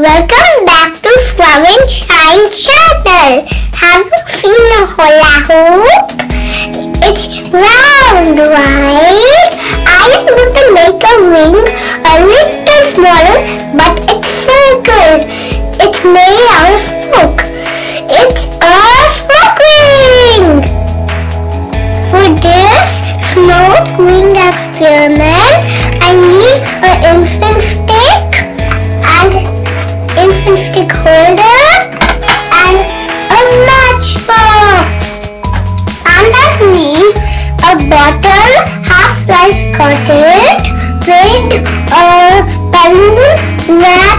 Welcome back to Shravan Shine channel. Have you seen a hula hoop? It's round, right? I am going to make a ring a little smaller, but it's circle. It's made out of smoke. It's a smoke ring. For this smoke ring experiment, I need a bottle half slice cotton with a balloon wrapped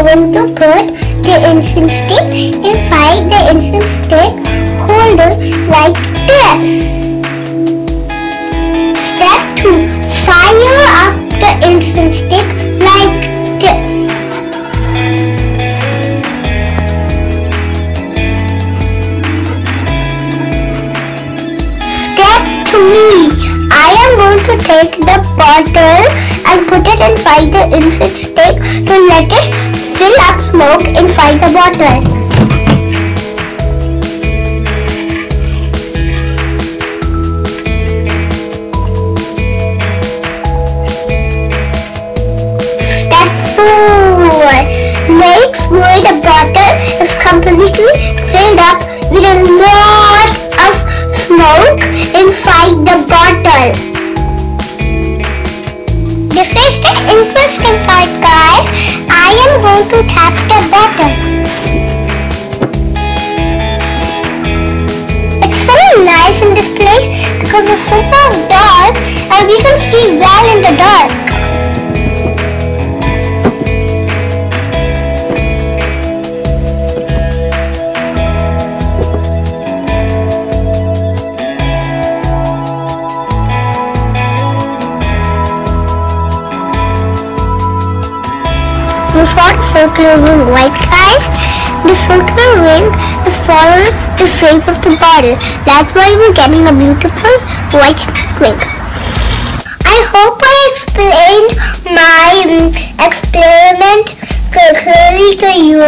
going to put the incense stick inside the incense stick holder like this. Step 2. Fire up the incense stick like this. Step 3. I am going to take the bottle and put it inside the incense stick to let it smoke inside the bottle. Step 4. Make sure the bottle is completely filled up with a lot of smoke inside the bottle. Going to tap the bottle. It's so nice in this place because it's super dark and we can see well in the dark. The circular ring, right guys? The circular ring is follow the shape of the bottle. That's why we're getting a beautiful white ring. I hope I explained my um, experiment clearly to you.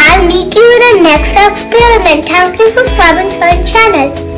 I'll meet you in the next experiment. Thank you for subscribing to our channel.